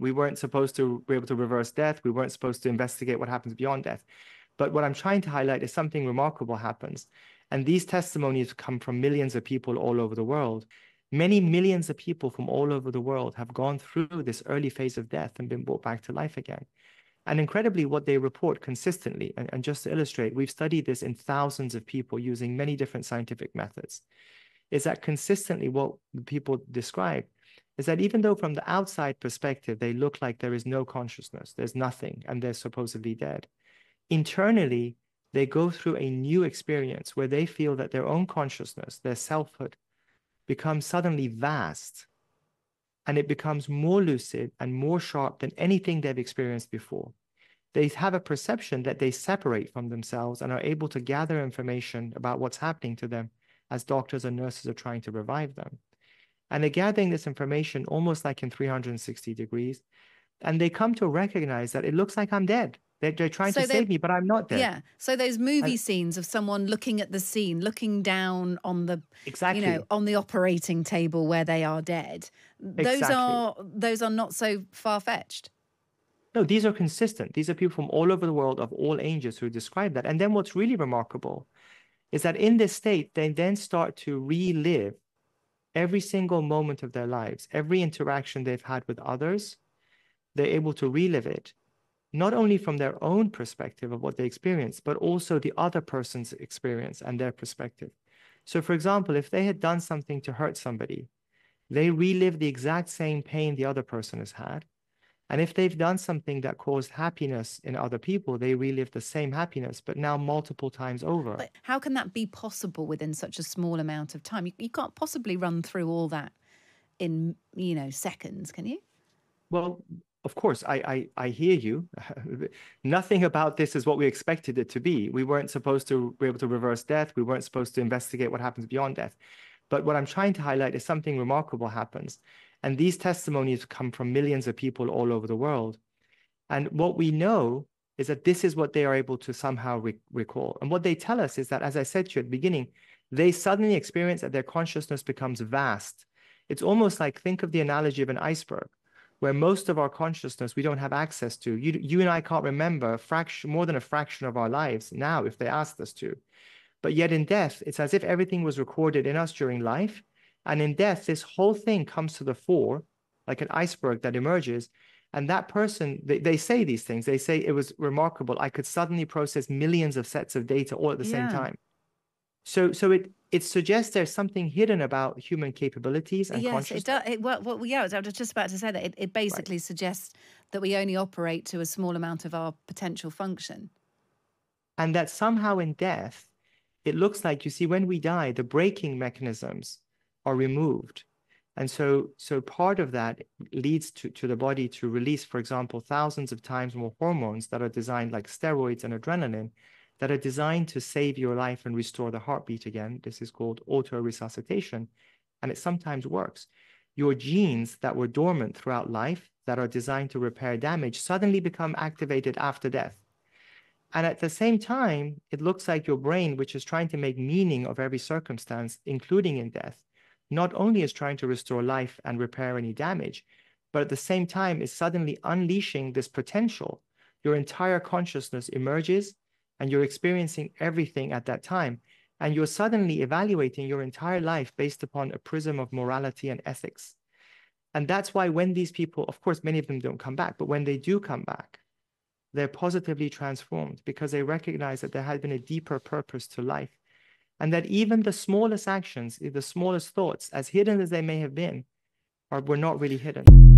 We weren't supposed to be able to reverse death. We weren't supposed to investigate what happens beyond death. But what I'm trying to highlight is something remarkable happens. And these testimonies come from millions of people all over the world. Many millions of people from all over the world have gone through this early phase of death and been brought back to life again. And incredibly, what they report consistently, and, and just to illustrate, we've studied this in thousands of people using many different scientific methods, is that consistently what people describe is that even though from the outside perspective, they look like there is no consciousness, there's nothing, and they're supposedly dead, internally, they go through a new experience where they feel that their own consciousness, their selfhood, becomes suddenly vast and it becomes more lucid and more sharp than anything they've experienced before. They have a perception that they separate from themselves and are able to gather information about what's happening to them as doctors and nurses are trying to revive them. And they're gathering this information almost like in 360 degrees. And they come to recognize that it looks like I'm dead. They're, they're trying so to save me, but I'm not dead. Yeah. So those movie and, scenes of someone looking at the scene, looking down on the exactly, you know, on the operating table where they are dead. Those exactly. are those are not so far fetched. No, these are consistent. These are people from all over the world of all ages who describe that. And then what's really remarkable is that in this state, they then start to relive every single moment of their lives, every interaction they've had with others. They're able to relive it not only from their own perspective of what they experienced, but also the other person's experience and their perspective. So, for example, if they had done something to hurt somebody, they relive the exact same pain the other person has had. And if they've done something that caused happiness in other people, they relive the same happiness, but now multiple times over. But how can that be possible within such a small amount of time? You, you can't possibly run through all that in, you know, seconds, can you? Well, of course, I, I, I hear you. Nothing about this is what we expected it to be. We weren't supposed to be able to reverse death. We weren't supposed to investigate what happens beyond death. But what I'm trying to highlight is something remarkable happens. And these testimonies come from millions of people all over the world. And what we know is that this is what they are able to somehow re recall. And what they tell us is that, as I said to you at the beginning, they suddenly experience that their consciousness becomes vast. It's almost like think of the analogy of an iceberg where most of our consciousness we don't have access to. You, you and I can't remember fraction, more than a fraction of our lives now if they asked us to. But yet in death, it's as if everything was recorded in us during life. And in death, this whole thing comes to the fore, like an iceberg that emerges. And that person, they, they say these things. They say it was remarkable. I could suddenly process millions of sets of data all at the yeah. same time. So, so it it suggests there's something hidden about human capabilities and yes, consciousness. it does. It, well, well, yeah, I was just about to say that. It, it basically right. suggests that we only operate to a small amount of our potential function. And that somehow in death, it looks like, you see, when we die, the braking mechanisms are removed. And so, so part of that leads to, to the body to release, for example, thousands of times more hormones that are designed like steroids and adrenaline that are designed to save your life and restore the heartbeat again. This is called auto resuscitation, and it sometimes works. Your genes that were dormant throughout life, that are designed to repair damage, suddenly become activated after death. And at the same time, it looks like your brain, which is trying to make meaning of every circumstance, including in death, not only is trying to restore life and repair any damage, but at the same time is suddenly unleashing this potential. Your entire consciousness emerges and you're experiencing everything at that time. And you're suddenly evaluating your entire life based upon a prism of morality and ethics. And that's why when these people, of course, many of them don't come back, but when they do come back, they're positively transformed because they recognize that there had been a deeper purpose to life. And that even the smallest actions, the smallest thoughts, as hidden as they may have been, are, were not really hidden.